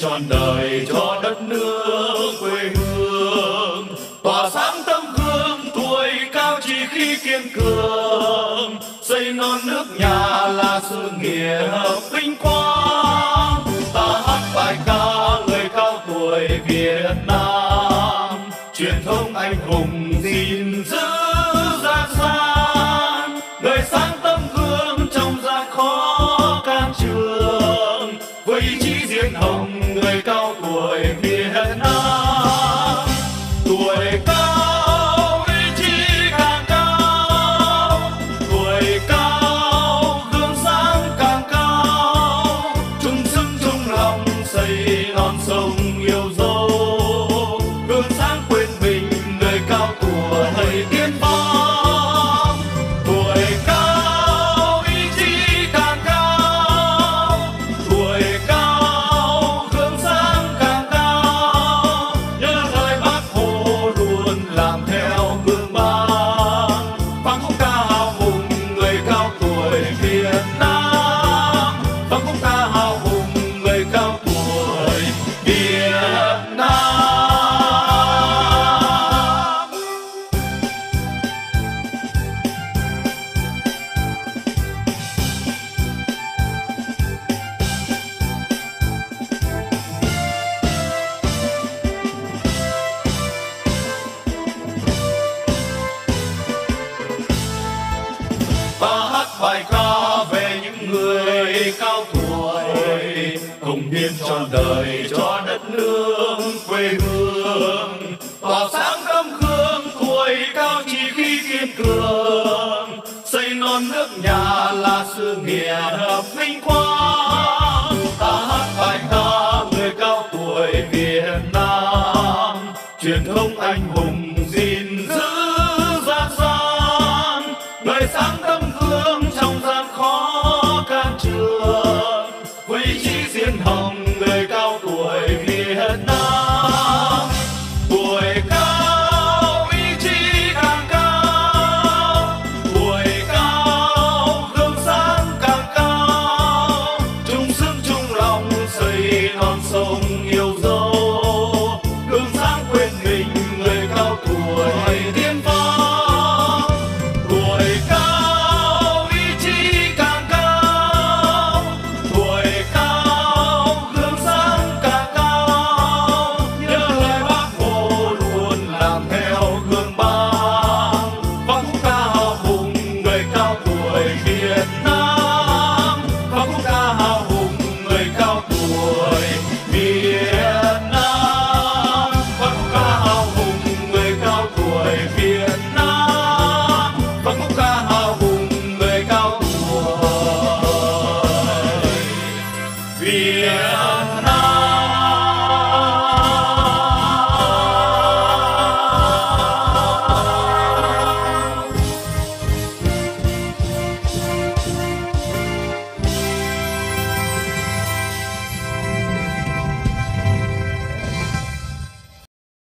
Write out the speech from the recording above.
trọn đời cho đất nước quê hương. Tỏa sáng tấm gương tuổi cao chỉ khi kiên cường. Xây non nước nhà là sự nghiệp vinh quang. Ta hát bài ca người cao tuổi Việt Nam. Truyền thống anh hùng gìn giữ cao tuổi cùng hiến trọn đời cho đất nước quê hương tỏa sáng tấm gương tuổi cao chỉ khi kiên cường xây non nước nhà là sự nghiệp vinh quang ta hát bài ca người cao tuổi Việt Nam truyền thống anh hùng gìn giữ